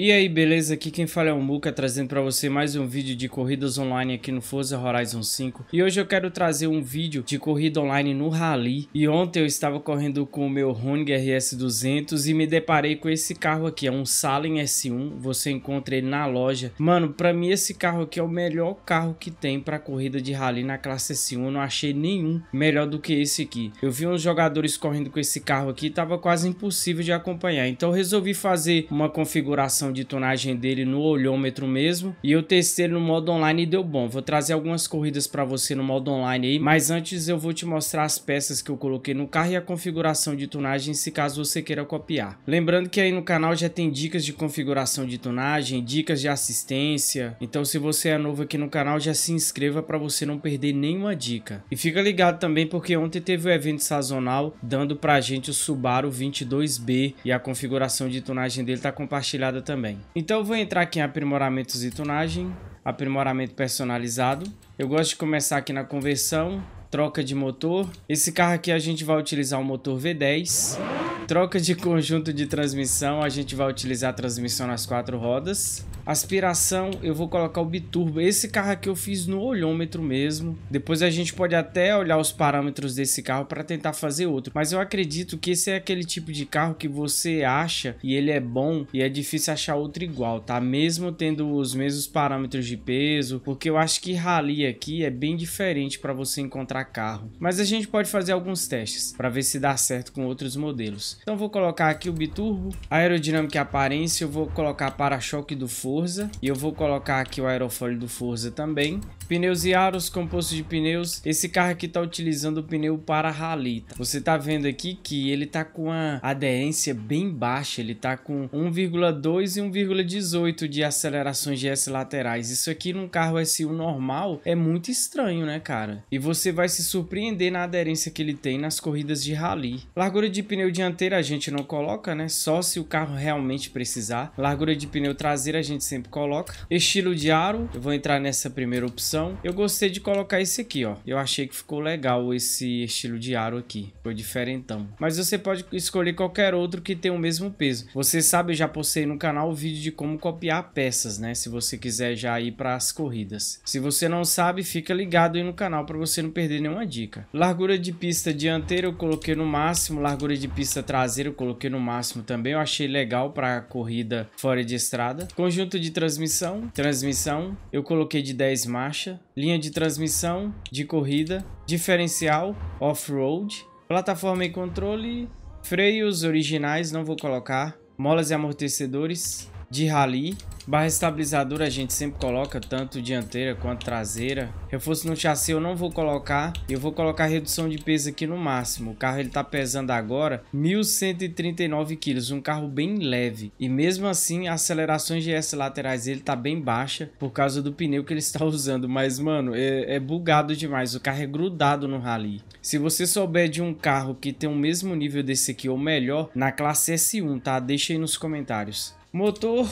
E aí, beleza? Aqui quem fala é o Muka, trazendo para você mais um vídeo de corridas online aqui no Forza Horizon 5. E hoje eu quero trazer um vídeo de corrida online no Rally. E ontem eu estava correndo com o meu Honig RS200 e me deparei com esse carro aqui, é um Salem S1. Você encontra ele na loja. Mano, para mim esse carro aqui é o melhor carro que tem para corrida de Rally na classe S1. Eu não achei nenhum melhor do que esse aqui. Eu vi uns jogadores correndo com esse carro aqui, tava quase impossível de acompanhar. Então eu resolvi fazer uma configuração de tonagem dele no olhômetro mesmo. E eu testei no modo online e deu bom. Vou trazer algumas corridas para você no modo online aí. Mas antes eu vou te mostrar as peças que eu coloquei no carro e a configuração de tunagem se caso você queira copiar. Lembrando que aí no canal já tem dicas de configuração de tunagem, dicas de assistência. Então se você é novo aqui no canal já se inscreva para você não perder nenhuma dica. E fica ligado também porque ontem teve o um evento sazonal dando pra gente o Subaru 22B e a configuração de tunagem dele tá compartilhada também também. Então eu vou entrar aqui em aprimoramentos e tunagem, aprimoramento personalizado. Eu gosto de começar aqui na conversão, troca de motor. Esse carro aqui a gente vai utilizar o motor V10. Troca de conjunto de transmissão, a gente vai utilizar a transmissão nas quatro rodas. Aspiração, eu vou colocar o biturbo. Esse carro aqui eu fiz no olhômetro mesmo. Depois a gente pode até olhar os parâmetros desse carro para tentar fazer outro. Mas eu acredito que esse é aquele tipo de carro que você acha e ele é bom e é difícil achar outro igual, tá? Mesmo tendo os mesmos parâmetros de peso, porque eu acho que rally aqui é bem diferente para você encontrar carro. Mas a gente pode fazer alguns testes para ver se dá certo com outros modelos. Então vou colocar aqui o biturbo, aerodinâmica e aparência, eu vou colocar para-choque do Forza e eu vou colocar aqui o aerofólio do Forza também. Pneus e aros, composto de pneus. Esse carro aqui tá utilizando o pneu para rally. Você tá vendo aqui que ele tá com a aderência bem baixa. Ele tá com 1,2 e 1,18 de acelerações de S laterais. Isso aqui num carro S1 normal é muito estranho, né, cara? E você vai se surpreender na aderência que ele tem nas corridas de rally. Largura de pneu dianteira a gente não coloca, né? Só se o carro realmente precisar. Largura de pneu traseira a gente sempre coloca. Estilo de aro, eu vou entrar nessa primeira opção eu gostei de colocar esse aqui, ó. Eu achei que ficou legal esse estilo de aro aqui. Foi diferentão. Mas você pode escolher qualquer outro que tenha o mesmo peso. Você sabe, eu já postei no canal o vídeo de como copiar peças, né? Se você quiser já ir para as corridas. Se você não sabe, fica ligado aí no canal para você não perder nenhuma dica. Largura de pista dianteira eu coloquei no máximo. Largura de pista traseira eu coloquei no máximo também. Eu achei legal para corrida fora de estrada. Conjunto de transmissão. Transmissão eu coloquei de 10 marchas linha de transmissão de corrida, diferencial off-road, plataforma e controle, freios originais, não vou colocar, molas e amortecedores de rally, Barra estabilizadora a gente sempre coloca, tanto dianteira quanto traseira. Reforço no chassi eu não vou colocar, eu vou colocar redução de peso aqui no máximo. O carro ele tá pesando agora 1.139 kg, um carro bem leve. E mesmo assim, as acelerações de S laterais ele tá bem baixa por causa do pneu que ele está usando. Mas, mano, é, é bugado demais, o carro é grudado no rally. Se você souber de um carro que tem o mesmo nível desse aqui ou melhor, na classe S1, tá? Deixa aí nos comentários. Motor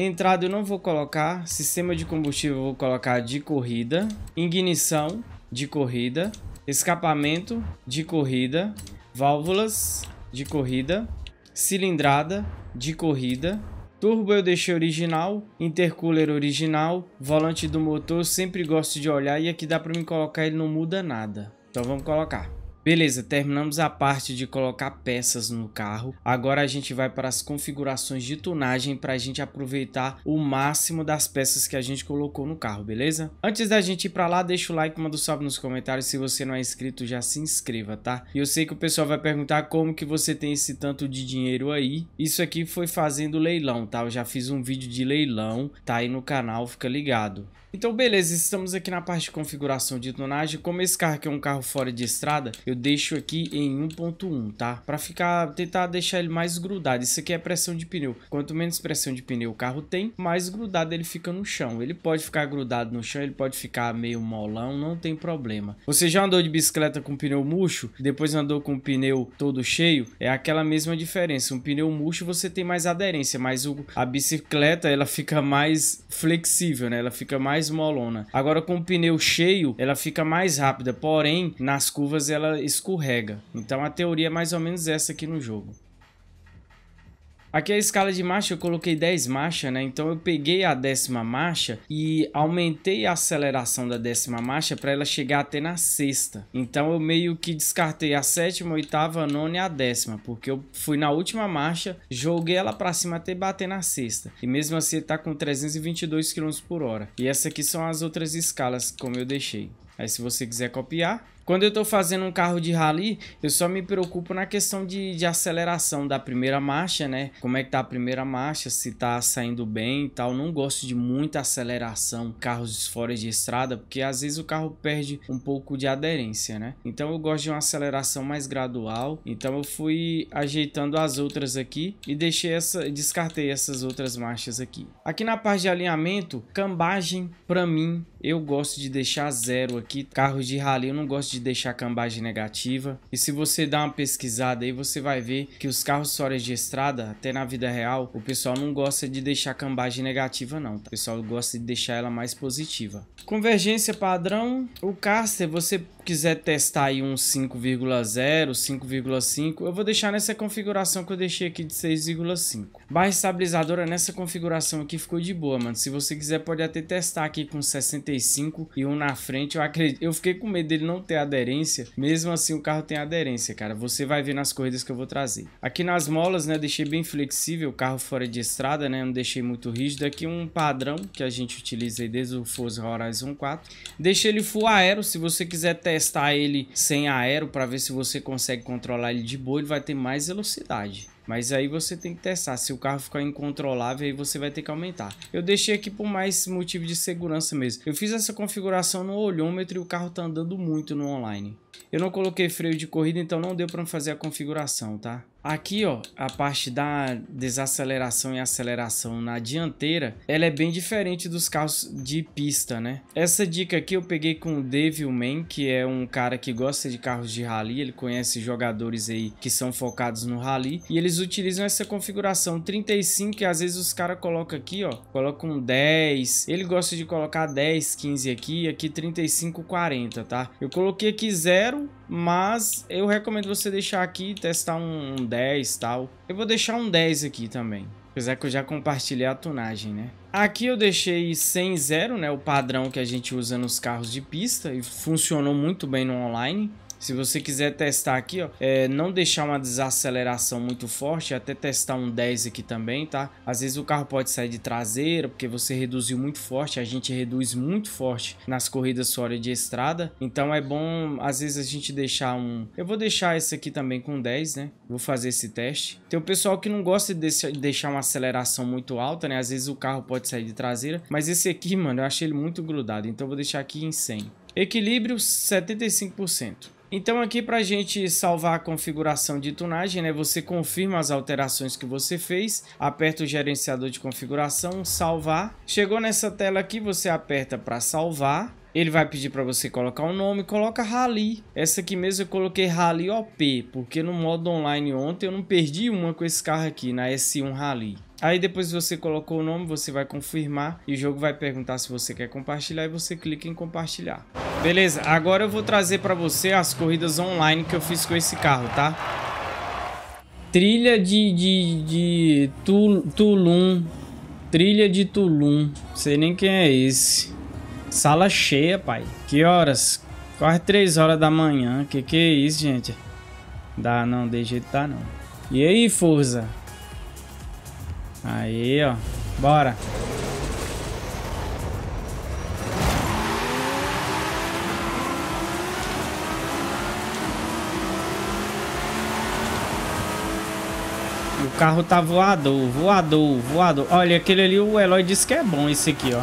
Entrada eu não vou colocar. Sistema de combustível eu vou colocar de corrida. Ignição de corrida. Escapamento de corrida. Válvulas de corrida. Cilindrada de corrida. Turbo eu deixei original, intercooler original, volante do motor sempre gosto de olhar e aqui dá para me colocar ele não muda nada. Então vamos colocar. Beleza, terminamos a parte de colocar peças no carro. Agora a gente vai para as configurações de tunagem para a gente aproveitar o máximo das peças que a gente colocou no carro, beleza? Antes da gente ir para lá, deixa o like, manda um salve nos comentários. Se você não é inscrito, já se inscreva, tá? E eu sei que o pessoal vai perguntar como que você tem esse tanto de dinheiro aí. Isso aqui foi fazendo leilão, tá? Eu já fiz um vídeo de leilão, tá aí no canal, fica ligado. Então beleza, estamos aqui na parte de configuração de tonagem. Como esse carro aqui é um carro fora de estrada, eu deixo aqui em 1.1, tá? Para ficar, tentar deixar ele mais grudado. Isso aqui é pressão de pneu. Quanto menos pressão de pneu o carro tem, mais grudado ele fica no chão. Ele pode ficar grudado no chão, ele pode ficar meio molão, não tem problema. Você já andou de bicicleta com pneu murcho, depois andou com pneu todo cheio, é aquela mesma diferença. Um pneu murcho você tem mais aderência, mas o, a bicicleta ela fica mais flexível, né? Ela fica mais molona. Agora com o pneu cheio, ela fica mais rápida, porém nas curvas ela escorrega. Então a teoria é mais ou menos essa aqui no jogo. Aqui a escala de marcha eu coloquei 10 marchas, né? Então eu peguei a décima marcha e aumentei a aceleração da décima marcha para ela chegar até na sexta. Então eu meio que descartei a sétima, oitava, nona e a décima, porque eu fui na última marcha, joguei ela para cima até bater na sexta. E mesmo assim tá com 322 km por hora. E essa aqui são as outras escalas como eu deixei. Aí se você quiser copiar, quando eu estou fazendo um carro de rally, eu só me preocupo na questão de, de, aceleração da primeira marcha, né? Como é que tá a primeira marcha, se tá saindo bem e tal. Não gosto de muita aceleração, carros fora de estrada, porque às vezes o carro perde um pouco de aderência, né? Então eu gosto de uma aceleração mais gradual. Então eu fui ajeitando as outras aqui e deixei essa, descartei essas outras marchas aqui. Aqui na parte de alinhamento, cambagem, para mim, eu gosto de deixar zero aqui. Carros de rally eu não gosto de de deixar cambagem negativa. E se você dá uma pesquisada aí, você vai ver que os carros fora de estrada, até na vida real, o pessoal não gosta de deixar cambagem negativa não. Tá? O pessoal gosta de deixar ela mais positiva. Convergência padrão, o caster, você quiser testar aí um 5,0, 5,5, eu vou deixar nessa configuração que eu deixei aqui de 6,5. Barra estabilizadora nessa configuração aqui ficou de boa, mano. Se você quiser pode até testar aqui com 65 e um na frente. Eu acredito, eu fiquei com medo dele não ter aderência. Mesmo assim o carro tem aderência, cara. Você vai ver nas corridas que eu vou trazer. Aqui nas molas, né, deixei bem flexível, carro fora de estrada, né, não deixei muito rígido. Aqui um padrão que a gente utiliza desde o Forza Horizon 4. Deixei ele full aero, se você quiser testar testar ele sem aero para ver se você consegue controlar ele de boa, ele vai ter mais velocidade. Mas aí você tem que testar. Se o carro ficar incontrolável, aí você vai ter que aumentar. Eu deixei aqui por mais motivo de segurança mesmo. Eu fiz essa configuração no olhômetro e o carro tá andando muito no online. Eu não coloquei freio de corrida, então não deu para fazer a configuração, tá? Aqui, ó, a parte da desaceleração e aceleração na dianteira, ela é bem diferente dos carros de pista, né? Essa dica aqui eu peguei com o Dave Man, que é um cara que gosta de carros de rally, ele conhece jogadores aí que são focados no rally, e eles utilizam essa configuração 35, e às vezes os caras colocam aqui, ó, colocam 10, ele gosta de colocar 10, 15 aqui, aqui 35, 40, tá? Eu coloquei aqui 0, mas eu recomendo você deixar aqui, testar um 10 tal. Eu vou deixar um 10 aqui também. Apesar que eu já compartilhei a tunagem, né? Aqui eu deixei 100 zero, né? O padrão que a gente usa nos carros de pista e funcionou muito bem no online. Se você quiser testar aqui, ó, é, não deixar uma desaceleração muito forte, até testar um 10 aqui também, tá? Às vezes o carro pode sair de traseira, porque você reduziu muito forte, a gente reduz muito forte nas corridas fora de estrada. Então é bom, às vezes, a gente deixar um... Eu vou deixar esse aqui também com 10, né? Vou fazer esse teste. Tem o pessoal que não gosta de deixar uma aceleração muito alta, né? Às vezes o carro pode sair de traseira, mas esse aqui, mano, eu achei ele muito grudado, então vou deixar aqui em 100. Equilíbrio 75%. Então aqui para a gente salvar a configuração de tunagem, né, você confirma as alterações que você fez, aperta o gerenciador de configuração, salvar. Chegou nessa tela aqui, você aperta para salvar. Ele vai pedir para você colocar o um nome, coloca Rally. Essa aqui mesmo eu coloquei Rally OP, porque no modo online ontem eu não perdi uma com esse carro aqui, na S1 Rally. Aí depois você colocou o nome, você vai confirmar e o jogo vai perguntar se você quer compartilhar e você clica em compartilhar. Beleza, agora eu vou trazer para você as corridas online que eu fiz com esse carro, tá? Trilha de, de, de Tulum. Trilha de Tulum. Sei nem quem é esse. Sala cheia, pai. Que horas? Quase 3 horas da manhã. Que que é isso, gente? Dá não, de jeito tá não. E aí, Forza? Aí, ó. Bora. O carro tá voador, voador, voador. Olha, aquele ali, o Eloy disse que é bom esse aqui, ó.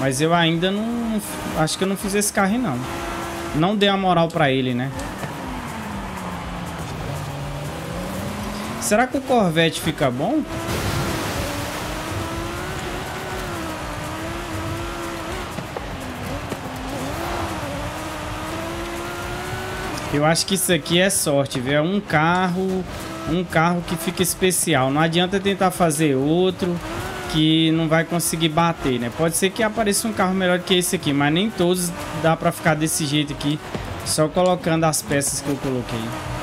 Mas eu ainda não... Acho que eu não fiz esse carro, não. Não dei a moral pra ele, né? Será que o Corvette fica bom? Eu acho que isso aqui é sorte, viu? É um carro, um carro que fica especial. Não adianta tentar fazer outro que não vai conseguir bater, né? Pode ser que apareça um carro melhor que esse aqui, mas nem todos dá pra ficar desse jeito aqui, só colocando as peças que eu coloquei.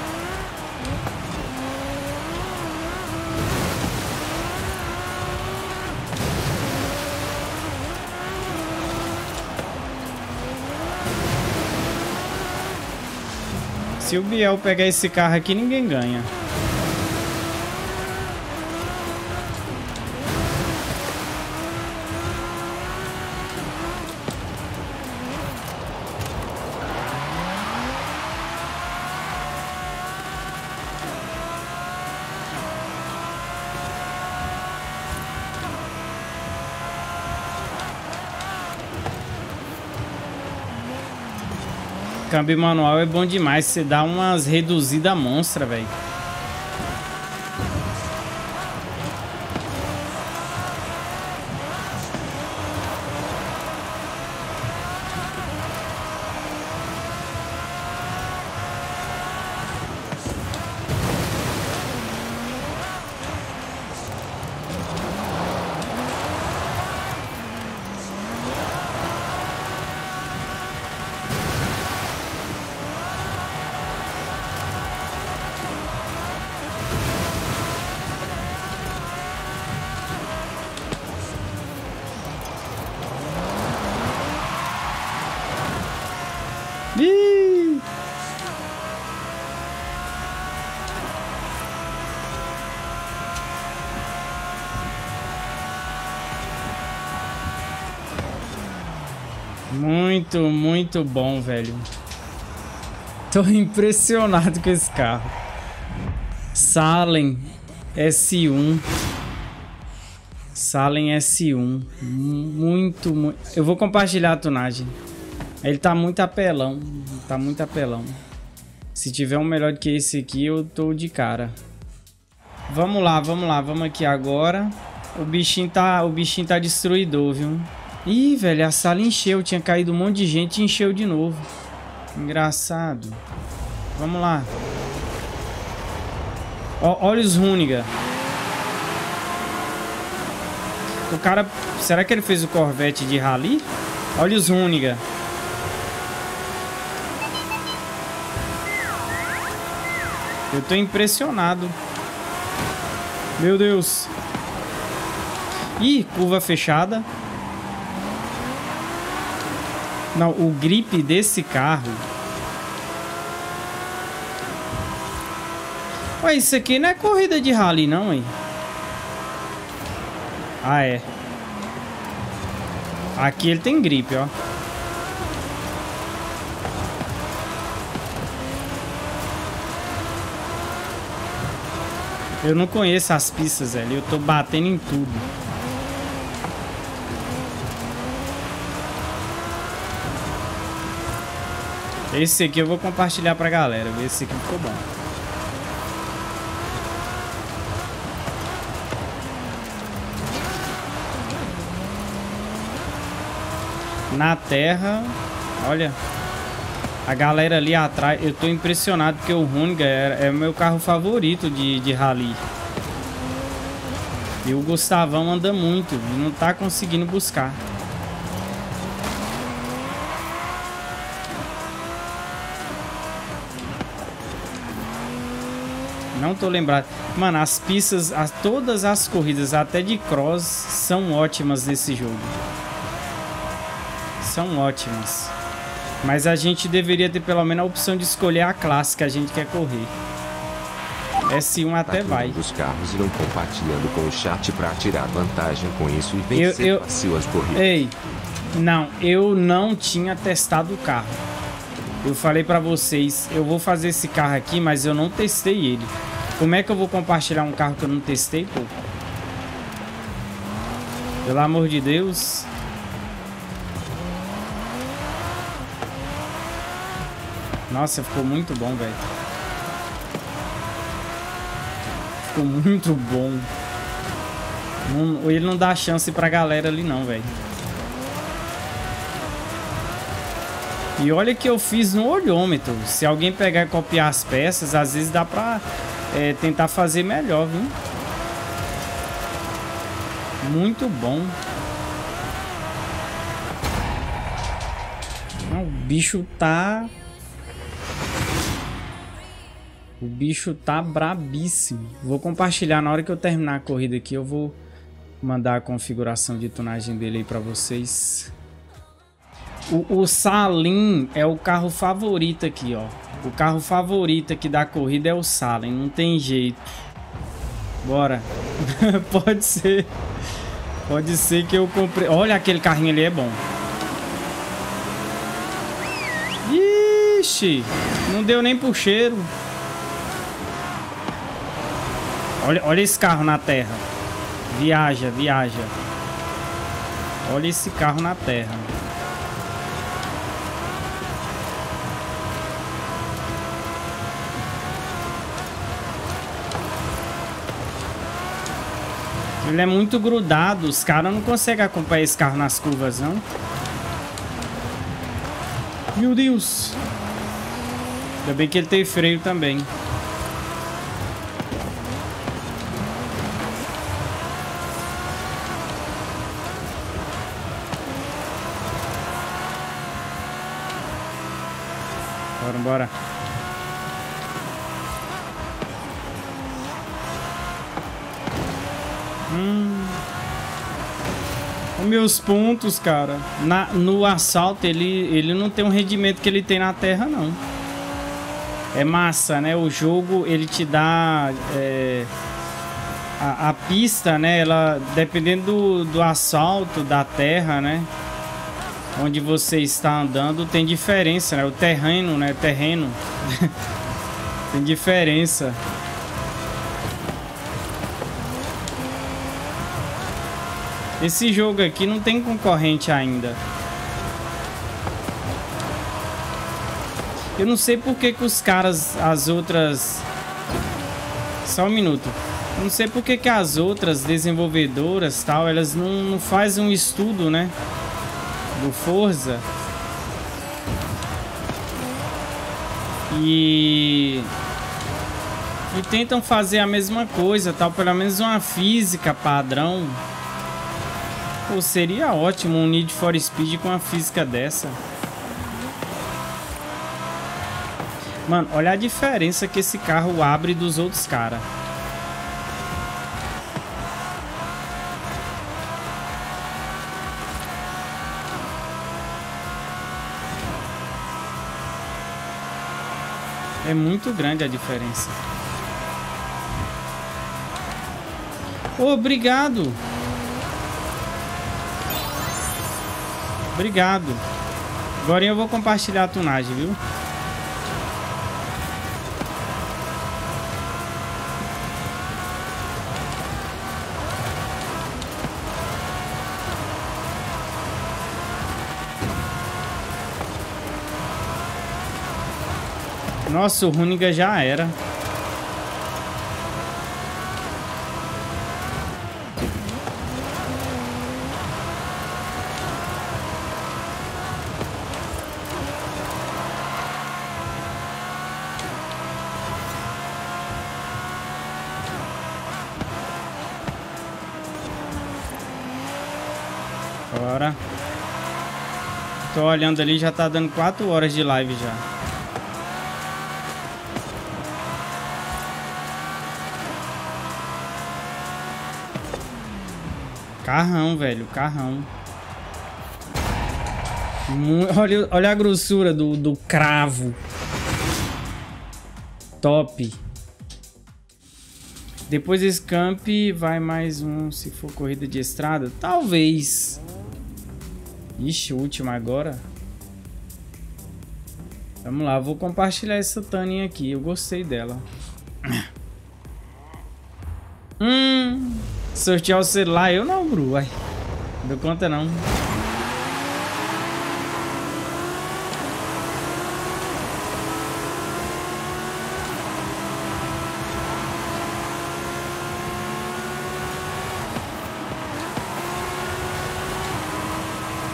Se o Biel pegar esse carro aqui, ninguém ganha. Câmbio manual é bom demais. Você dá umas reduzidas monstra, velho. Muito, bom, velho. Tô impressionado com esse carro. Salem S1. Salem S1. Muito, muito. Eu vou compartilhar a tunagem. Ele tá muito apelão. Tá muito apelão. Se tiver um melhor que esse aqui, eu tô de cara. Vamos lá, vamos lá. Vamos aqui agora. O bichinho tá, o bichinho tá destruidor, viu? Ih, velho, a sala encheu. Tinha caído um monte de gente e encheu de novo. Engraçado. Vamos lá. Ó, olha os Runiga. O cara... Será que ele fez o Corvette de rally? Olha os Runiga. Eu tô impressionado. Meu Deus. Ih, curva fechada. Não, o grip desse carro. Ué, isso aqui não é corrida de rally, não, hein? Ah, é. Aqui ele tem grip, ó. Eu não conheço as pistas, velho. Eu tô batendo em tudo. Esse aqui eu vou compartilhar pra galera. Esse aqui ficou bom. Na terra, olha, a galera ali atrás, eu tô impressionado porque o Runiga é, é meu carro favorito de, de rally. E o Gustavão anda muito e não tá conseguindo buscar. Não tô lembrado. Mano, as pistas, as, todas as corridas, até de cross, são ótimas nesse jogo. São ótimas. Mas a gente deveria ter pelo menos a opção de escolher a classe que a gente quer correr. S1 tá até vai. Os carros irão compartilhando com o chat para tirar vantagem com isso e vencer eu, eu... suas corridas. Ei, não, eu não tinha testado o carro. Eu falei para vocês, eu vou fazer esse carro aqui, mas eu não testei ele. Como é que eu vou compartilhar um carro que eu não testei, pô? Pelo amor de Deus. Nossa, ficou muito bom, velho. Ficou muito bom. Não, ele não dá chance pra galera ali não, velho. E olha que eu fiz no olhômetro. Se alguém pegar e copiar as peças, às vezes dá pra é, tentar fazer melhor, viu? Muito bom. Não, o bicho tá... O bicho tá brabíssimo. Vou compartilhar na hora que eu terminar a corrida aqui. Eu vou mandar a configuração de tunagem dele aí pra vocês. O, o Salim é o carro favorito aqui, ó. O carro favorito aqui da corrida é o Salem, não tem jeito. Bora. Pode ser. Pode ser que eu comprei... Olha, aquele carrinho ali é bom. Ixi, não deu nem pro cheiro. Olha, olha esse carro na terra. Viaja, viaja. Olha esse carro na terra. Ele é muito grudado, os caras não conseguem acompanhar esse carro nas curvas, não. Meu Deus! Ainda bem que ele tem freio também. Bora, bora. Hum. Os meus pontos, cara. Na, no assalto, ele, ele não tem um rendimento que ele tem na terra, não. É massa, né? O jogo, ele te dá... É, a, a, pista, né? Ela, dependendo do, do assalto, da terra, né? Onde você está andando, tem diferença, né? O terreno, né? Terreno. tem diferença. Esse jogo aqui não tem concorrente ainda. Eu não sei por que, que os caras, as outras... Só um minuto. Eu não sei por que, que as outras desenvolvedoras tal, elas não, não fazem um estudo, né? Do Forza. E... E tentam fazer a mesma coisa, tal, pelo menos uma física padrão. Pô, seria ótimo um Need for Speed com uma física dessa. Mano, olha a diferença que esse carro abre dos outros caras. É muito grande a diferença. Obrigado. Obrigado. Agora eu vou compartilhar a tunagem, viu? Nossa, o Runiga já era. Tô olhando ali, já tá dando 4 horas de live já. Carrão, velho, carrão. Olha, olha a grossura do, do cravo. Top. Depois desse camp, vai mais um, se for corrida de estrada. Talvez. Ixi, última agora. Vamos lá, vou compartilhar essa Taninha aqui. Eu gostei dela. Hum, sortear o celular. Eu não, Bru. Ai, deu conta não.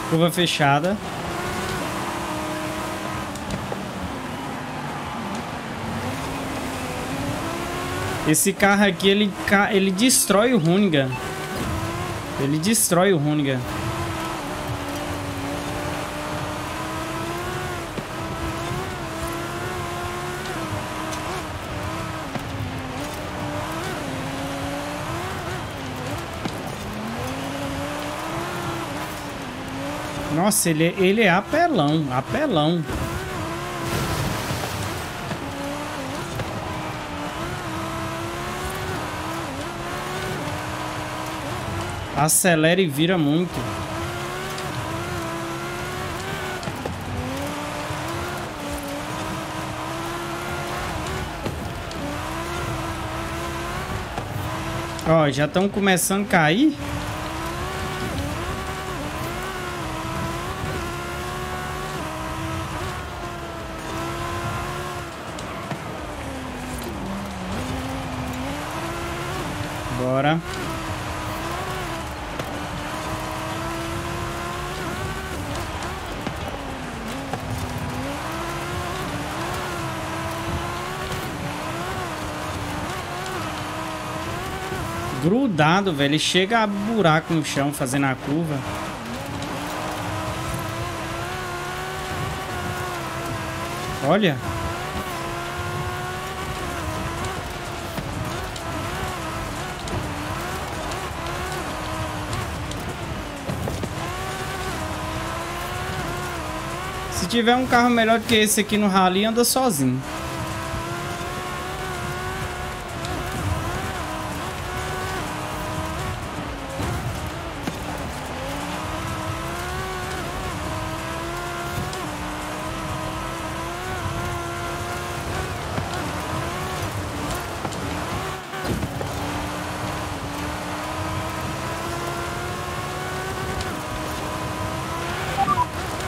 Curva fechada. Esse carro aqui, ele, ele destrói o Runiga. Ele destrói o Runiga. Nossa, ele, ele é apelão, apelão. Acelera e vira muito. Ó, já estão começando a cair. Grudado, velho. Ele chega a buraco no chão fazendo a curva. Olha. Se tiver um carro melhor do que esse aqui no rally, anda sozinho.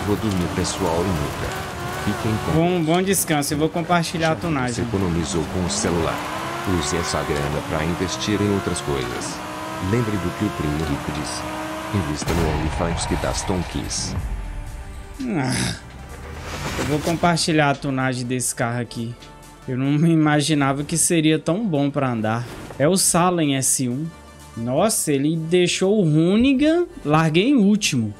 Vou dormir pessoal e nunca. Fiquem com Bom, bom descanso. Eu vou compartilhar a Você tunagem. economizou com o celular. Use essa grana para investir em outras coisas. Lembre do que o primo rico disse. Invista no OnlyFans que dá stonks. Ah, eu vou compartilhar a tunagem desse carro aqui. Eu não me imaginava que seria tão bom para andar. É o Salem S1. Nossa, ele deixou o Runigan, larguei em último.